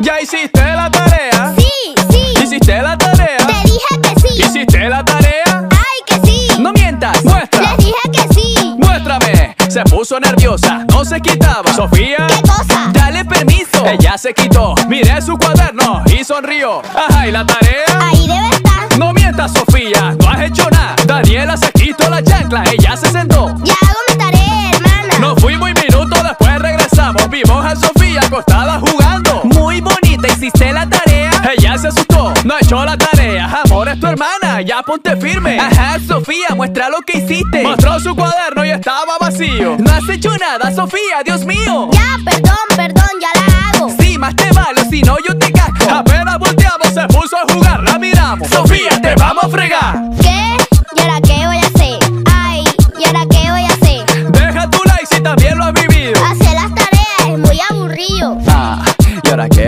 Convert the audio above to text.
¿Ya hiciste la tarea? Sí, sí. ¿Hiciste la tarea? Te dije que sí. ¿Hiciste la tarea? Ay, que sí. No mientas, muestra. Les dije que sí. Muéstrame. Se puso nerviosa, no se quitaba. Sofía, ¿Qué cosa? dale permiso. Ella se quitó, miré su cuaderno y sonrió. Ajá, ¿y la tarea? Ahí debe estar. No mientas, Sofía, no has hecho nada. Daniela se quitó la chancla, ella se sentó. Ya hago mi tarea, hermana. Nos fuimos y minutos después regresamos. Vimos a Sofía acostada jugando. hecho la tarea, amor es tu hermana, ya ponte firme. Ajá, Sofía, muestra lo que hiciste. Mostró su cuaderno y estaba vacío. No has hecho nada, Sofía, Dios mío. Ya, perdón, perdón, ya la hago. Sí, más te vale, si no yo te casco. Apenas volteamos, se puso a jugar, la miramos. Sofía, te vamos a fregar. ¿Qué? ¿Y ahora qué voy a hacer? Ay, ¿y ahora qué voy a hacer? Deja tu like si también lo has vivido. Hacer las tareas es muy aburrido. Ah, ¿y ahora qué